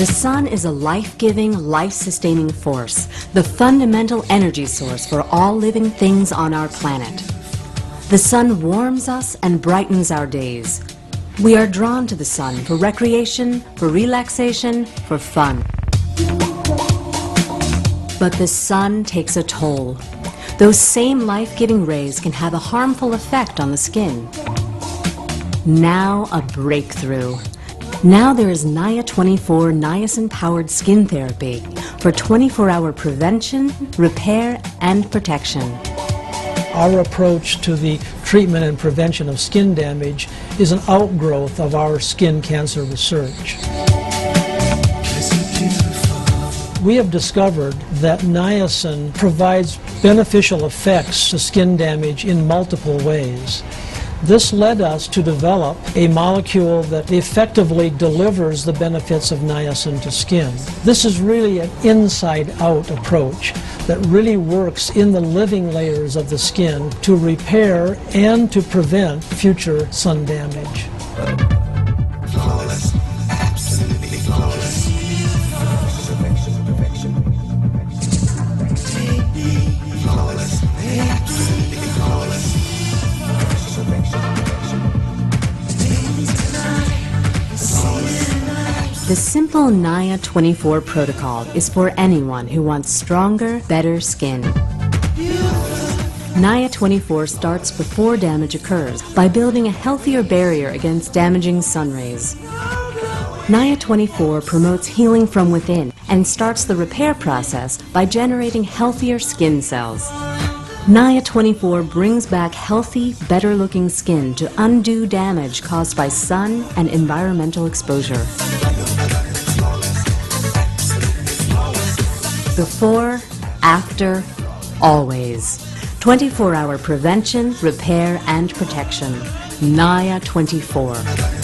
The sun is a life-giving, life-sustaining force, the fundamental energy source for all living things on our planet. The sun warms us and brightens our days. We are drawn to the sun for recreation, for relaxation, for fun. But the sun takes a toll. Those same life-giving rays can have a harmful effect on the skin. Now a breakthrough. Now there is Nia 24 niacin-powered skin therapy for 24-hour prevention, repair, and protection. Our approach to the treatment and prevention of skin damage is an outgrowth of our skin cancer research. We have discovered that niacin provides beneficial effects to skin damage in multiple ways. This led us to develop a molecule that effectively delivers the benefits of niacin to skin. This is really an inside-out approach that really works in the living layers of the skin to repair and to prevent future sun damage. The simple NIA 24 protocol is for anyone who wants stronger, better skin. NIA 24 starts before damage occurs by building a healthier barrier against damaging sun rays. NIA 24 promotes healing from within and starts the repair process by generating healthier skin cells. NIA 24 brings back healthy, better looking skin to undo damage caused by sun and environmental exposure. Before, after, always. 24 hour prevention, repair, and protection. NIA 24.